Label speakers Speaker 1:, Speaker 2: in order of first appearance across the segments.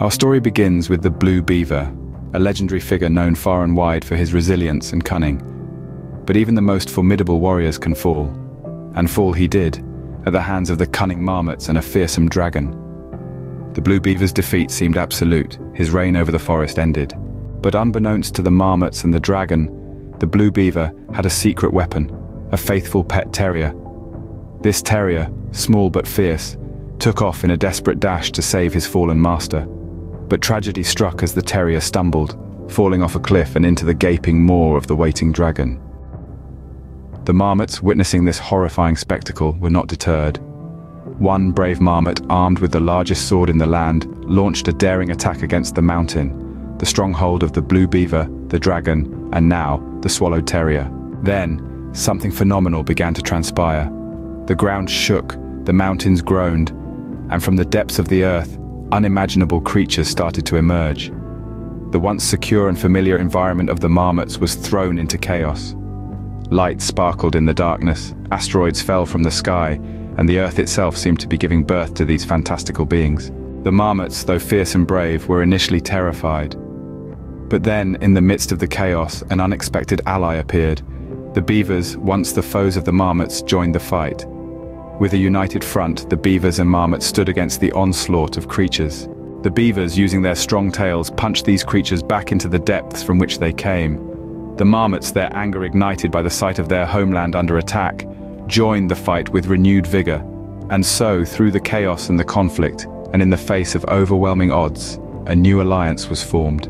Speaker 1: Our story begins with the Blue Beaver, a legendary figure known far and wide for his resilience and cunning. But even the most formidable warriors can fall. And fall he did, at the hands of the cunning marmots and a fearsome dragon. The Blue Beaver's defeat seemed absolute, his reign over the forest ended. But unbeknownst to the marmots and the dragon, the Blue Beaver had a secret weapon, a faithful pet terrier. This terrier, small but fierce, took off in a desperate dash to save his fallen master. But tragedy struck as the terrier stumbled, falling off a cliff and into the gaping maw of the waiting dragon. The marmots, witnessing this horrifying spectacle, were not deterred. One brave marmot, armed with the largest sword in the land, launched a daring attack against the mountain, the stronghold of the blue beaver, the dragon, and now, the swallowed terrier. Then, something phenomenal began to transpire. The ground shook, the mountains groaned, and from the depths of the earth, unimaginable creatures started to emerge. The once secure and familiar environment of the marmots was thrown into chaos. Light sparkled in the darkness, asteroids fell from the sky, and the earth itself seemed to be giving birth to these fantastical beings. The marmots, though fierce and brave, were initially terrified. But then, in the midst of the chaos, an unexpected ally appeared. The beavers, once the foes of the marmots, joined the fight. With a united front, the beavers and marmots stood against the onslaught of creatures. The beavers, using their strong tails, punched these creatures back into the depths from which they came. The marmots, their anger ignited by the sight of their homeland under attack, joined the fight with renewed vigor. And so, through the chaos and the conflict, and in the face of overwhelming odds, a new alliance was formed.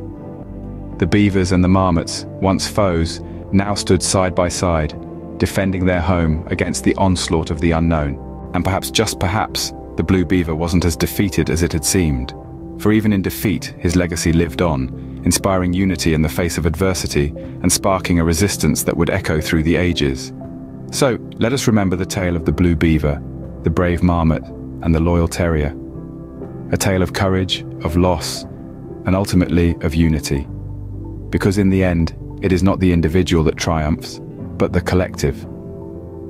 Speaker 1: The beavers and the marmots, once foes, now stood side by side, defending their home against the onslaught of the unknown. And perhaps just perhaps, the Blue Beaver wasn't as defeated as it had seemed. For even in defeat, his legacy lived on, inspiring unity in the face of adversity and sparking a resistance that would echo through the ages. So, let us remember the tale of the Blue Beaver, the brave marmot, and the loyal terrier. A tale of courage, of loss, and ultimately of unity. Because in the end, it is not the individual that triumphs, but the collective.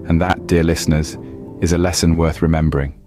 Speaker 1: And that, dear listeners, is a lesson worth remembering.